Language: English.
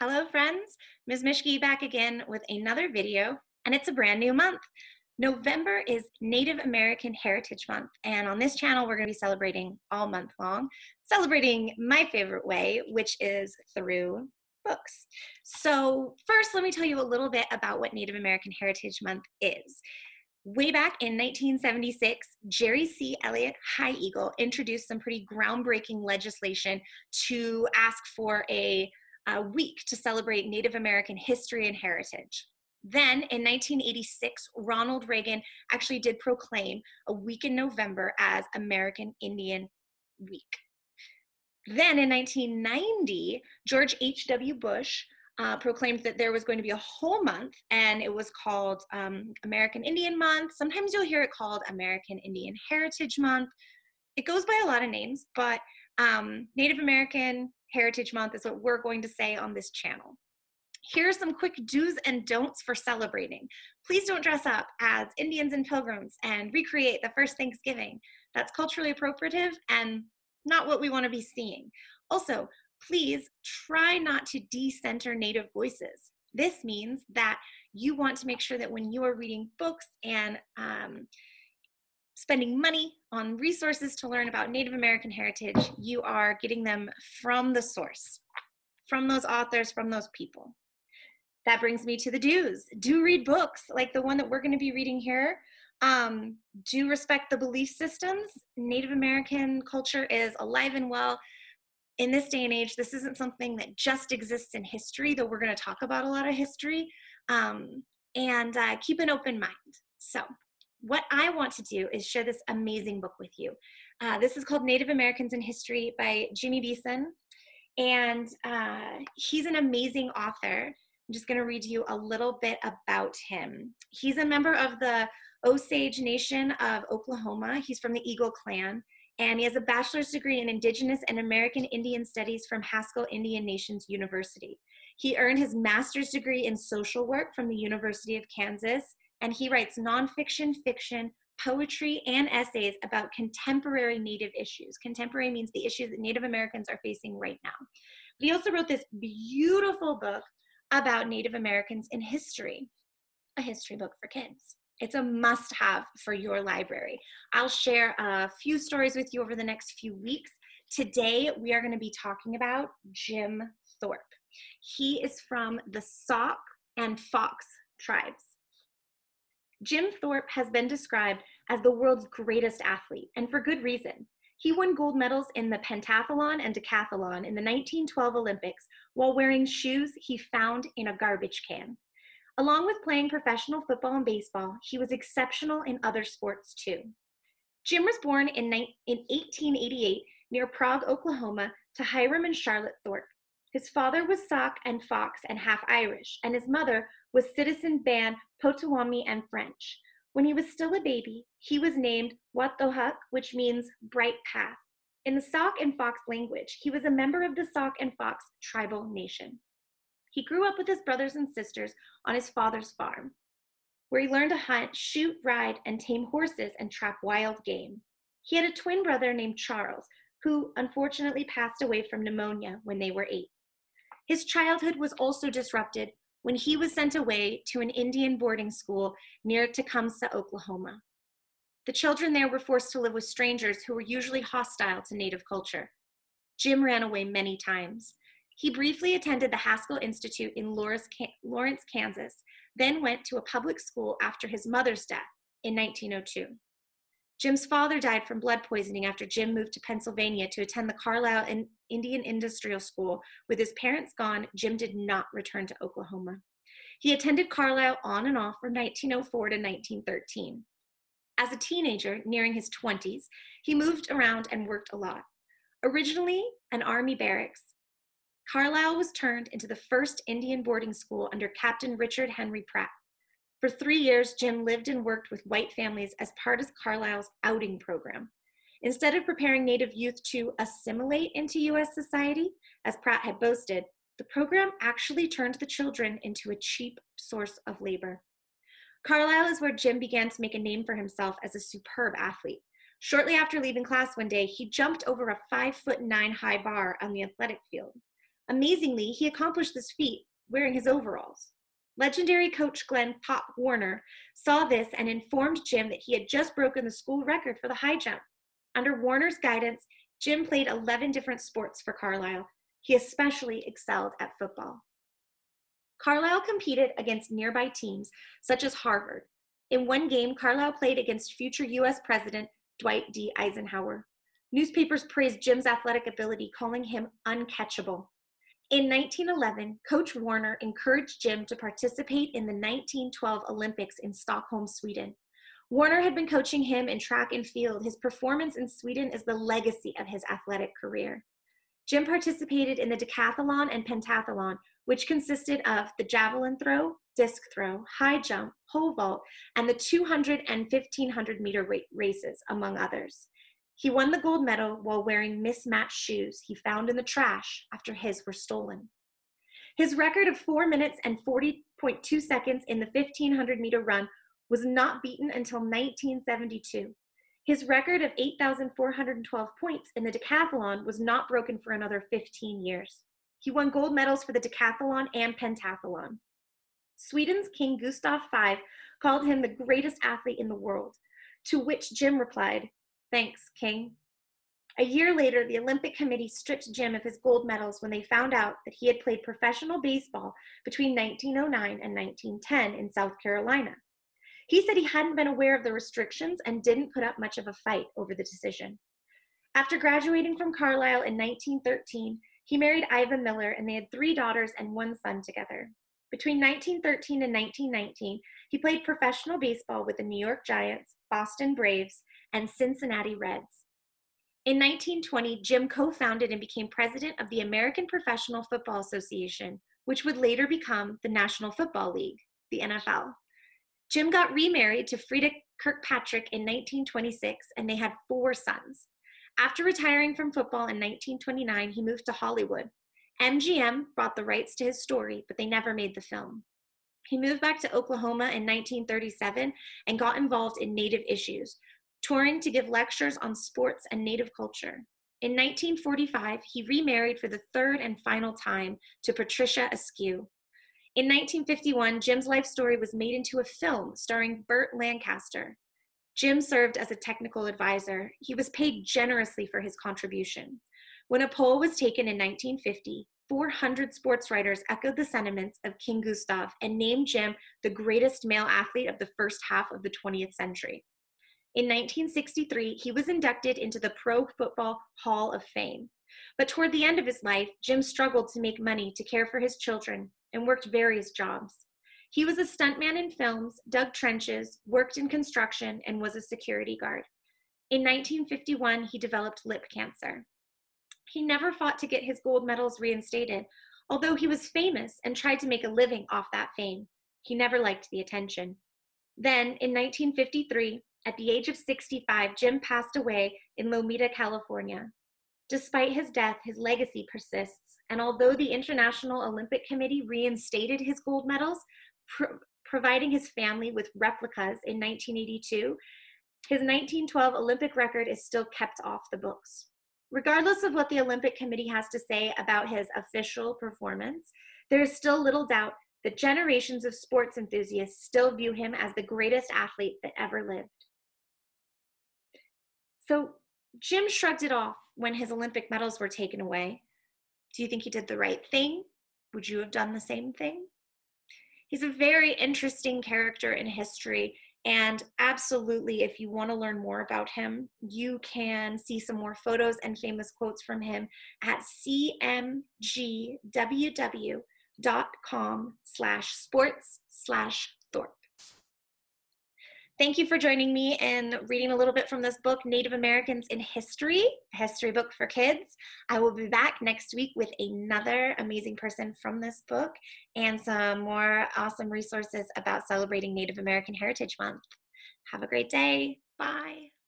Hello friends, Ms. Mischke back again with another video and it's a brand new month. November is Native American Heritage Month and on this channel we're going to be celebrating all month long, celebrating my favorite way which is through books. So first let me tell you a little bit about what Native American Heritage Month is. Way back in 1976, Jerry C. Elliott High Eagle introduced some pretty groundbreaking legislation to ask for a a week to celebrate Native American history and heritage. Then in 1986, Ronald Reagan actually did proclaim a week in November as American Indian Week. Then in 1990, George H.W. Bush uh, proclaimed that there was going to be a whole month and it was called um, American Indian Month. Sometimes you'll hear it called American Indian Heritage Month. It goes by a lot of names, but um, Native American Heritage Month is what we're going to say on this channel. Here are some quick do's and don'ts for celebrating. Please don't dress up as Indians and pilgrims and recreate the first Thanksgiving. That's culturally appropriative and not what we want to be seeing. Also, please try not to decenter Native voices. This means that you want to make sure that when you are reading books and um, spending money on resources to learn about Native American heritage, you are getting them from the source, from those authors, from those people. That brings me to the do's. Do read books like the one that we're going to be reading here. Um, do respect the belief systems. Native American culture is alive and well. In this day and age, this isn't something that just exists in history, though we're going to talk about a lot of history. Um, and uh, keep an open mind. So, what I want to do is share this amazing book with you. Uh, this is called Native Americans in History by Jimmy Beason. And uh, he's an amazing author. I'm just going to read you a little bit about him. He's a member of the Osage Nation of Oklahoma. He's from the Eagle Clan. And he has a bachelor's degree in Indigenous and American Indian Studies from Haskell Indian Nations University. He earned his master's degree in social work from the University of Kansas and he writes nonfiction, fiction, poetry, and essays about contemporary Native issues. Contemporary means the issues that Native Americans are facing right now. But he also wrote this beautiful book about Native Americans in history, a history book for kids. It's a must have for your library. I'll share a few stories with you over the next few weeks. Today, we are going to be talking about Jim Thorpe. He is from the Sauk and Fox tribes. Jim Thorpe has been described as the world's greatest athlete, and for good reason. He won gold medals in the pentathlon and decathlon in the 1912 Olympics while wearing shoes he found in a garbage can. Along with playing professional football and baseball, he was exceptional in other sports too. Jim was born in 1888 near Prague, Oklahoma, to Hiram and Charlotte Thorpe. His father was Sauk and Fox and half Irish, and his mother was citizen band Potawatomi, and French. When he was still a baby, he was named Wa-Tho-Huk, which means bright path. In the Sauk and Fox language, he was a member of the Sauk and Fox tribal nation. He grew up with his brothers and sisters on his father's farm, where he learned to hunt, shoot, ride, and tame horses and trap wild game. He had a twin brother named Charles, who unfortunately passed away from pneumonia when they were eight. His childhood was also disrupted when he was sent away to an Indian boarding school near Tecumseh, Oklahoma. The children there were forced to live with strangers who were usually hostile to Native culture. Jim ran away many times. He briefly attended the Haskell Institute in Lawrence, Kansas, then went to a public school after his mother's death in 1902. Jim's father died from blood poisoning after Jim moved to Pennsylvania to attend the Carlisle Indian Industrial School. With his parents gone, Jim did not return to Oklahoma. He attended Carlisle on and off from 1904 to 1913. As a teenager, nearing his 20s, he moved around and worked a lot. Originally an army barracks, Carlisle was turned into the first Indian boarding school under Captain Richard Henry Pratt. For three years, Jim lived and worked with white families as part of Carlisle's outing program. Instead of preparing Native youth to assimilate into US society, as Pratt had boasted, the program actually turned the children into a cheap source of labor. Carlisle is where Jim began to make a name for himself as a superb athlete. Shortly after leaving class one day, he jumped over a five foot nine high bar on the athletic field. Amazingly, he accomplished this feat wearing his overalls. Legendary coach Glenn Pop Warner saw this and informed Jim that he had just broken the school record for the high jump. Under Warner's guidance, Jim played 11 different sports for Carlisle. He especially excelled at football. Carlisle competed against nearby teams such as Harvard. In one game, Carlisle played against future US President Dwight D. Eisenhower. Newspapers praised Jim's athletic ability, calling him uncatchable. In 1911, Coach Warner encouraged Jim to participate in the 1912 Olympics in Stockholm, Sweden. Warner had been coaching him in track and field. His performance in Sweden is the legacy of his athletic career. Jim participated in the decathlon and pentathlon, which consisted of the javelin throw, disc throw, high jump, pole vault, and the 200 and 1500 meter races, among others. He won the gold medal while wearing mismatched shoes he found in the trash after his were stolen. His record of 4 minutes and 40.2 seconds in the 1500 meter run was not beaten until 1972. His record of 8,412 points in the decathlon was not broken for another 15 years. He won gold medals for the decathlon and pentathlon. Sweden's King Gustav V called him the greatest athlete in the world, to which Jim replied, Thanks, King. A year later, the Olympic Committee stripped Jim of his gold medals when they found out that he had played professional baseball between 1909 and 1910 in South Carolina. He said he hadn't been aware of the restrictions and didn't put up much of a fight over the decision. After graduating from Carlisle in 1913, he married Iva Miller and they had three daughters and one son together. Between 1913 and 1919, he played professional baseball with the New York Giants, Boston Braves, and Cincinnati Reds. In 1920, Jim co founded and became president of the American Professional Football Association, which would later become the National Football League, the NFL. Jim got remarried to Freeda Kirkpatrick in 1926, and they had four sons. After retiring from football in 1929, he moved to Hollywood. MGM bought the rights to his story, but they never made the film. He moved back to Oklahoma in 1937 and got involved in Native issues, touring to give lectures on sports and Native culture. In 1945, he remarried for the third and final time to Patricia Askew. In 1951, Jim's life story was made into a film starring Burt Lancaster. Jim served as a technical advisor. He was paid generously for his contribution. When a poll was taken in 1950, 400 sports writers echoed the sentiments of King Gustav and named Jim the greatest male athlete of the first half of the 20th century. In 1963, he was inducted into the Pro Football Hall of Fame. But toward the end of his life, Jim struggled to make money to care for his children and worked various jobs. He was a stuntman in films, dug trenches, worked in construction, and was a security guard. In 1951, he developed lip cancer. He never fought to get his gold medals reinstated, although he was famous and tried to make a living off that fame. He never liked the attention. Then, in 1953, at the age of 65, Jim passed away in Lomita, California. Despite his death, his legacy persists, and although the International Olympic Committee reinstated his gold medals, pro- providing his family with replicas in 1982, his 1912 Olympic record is still kept off the books. Regardless of what the Olympic Committee has to say about his official performance, there is still little doubt that generations of sports enthusiasts still view him as the greatest athlete that ever lived. So Jim shrugged it off when his Olympic medals were taken away. Do you think he did the right thing? Would you have done the same thing? He's a very interesting character in history. And absolutely, if you want to learn more about him, you can see some more photos and famous quotes from him at cmgww.com slash sports slash. Thank you for joining me in reading a little bit from this book, Native Americans in History, a history book for kids. I will be back next week with another amazing person from this book and some more awesome resources about celebrating Native American Heritage Month. Have a great day. Bye.